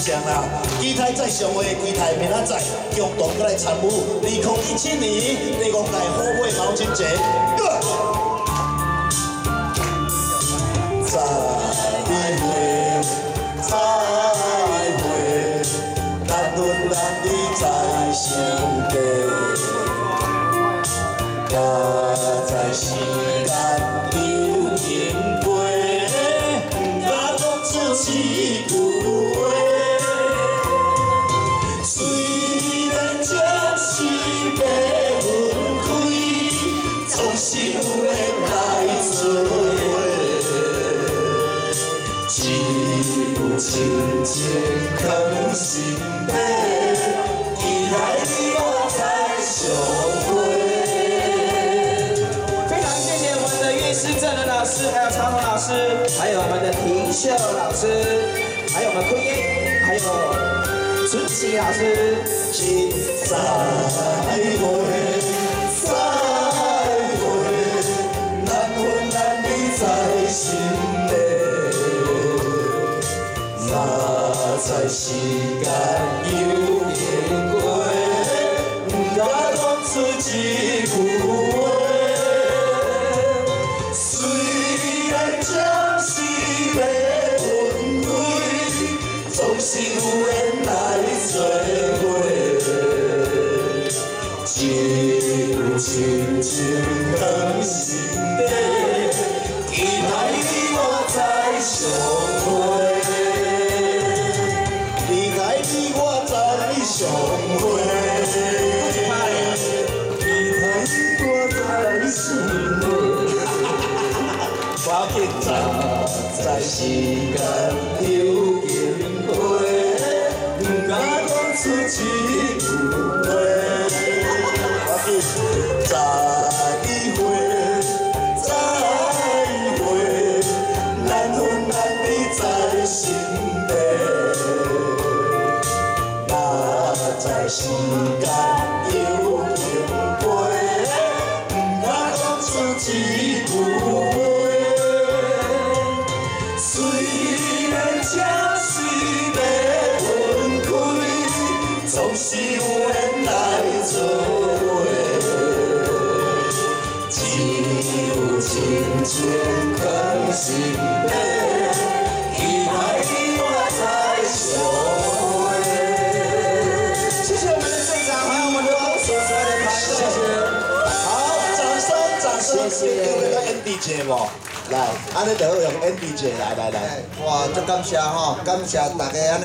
奖啦！期待再上位，期待明仔载共同过来参与二零一七年第五届虎尾毛巾节。再会，再会，难分难离再相会。我在时间流经过，我讲出一情情藏心底，期待你我再相会。非常谢谢我们的乐师郑仁老师，还有长虹老师，还有我们的廷秀老师，还有我们坤英，还有纯喜老师。再会，再会，难分难离在心底。若在时间又经过，不敢讲出一句话。虽然这是要分开，总是有缘来做伙。一有情情藏心底，相会。期待你我再相会。我要紧站在时间时间流经过，不敢讲出一句话。虽然这是要分开，总是有缘来做伙。只有情情藏心谢谢各位个 Andy 姐无？来，安尼就好用 Andy 姐，来来来。哇，真感谢吼，感谢大家安。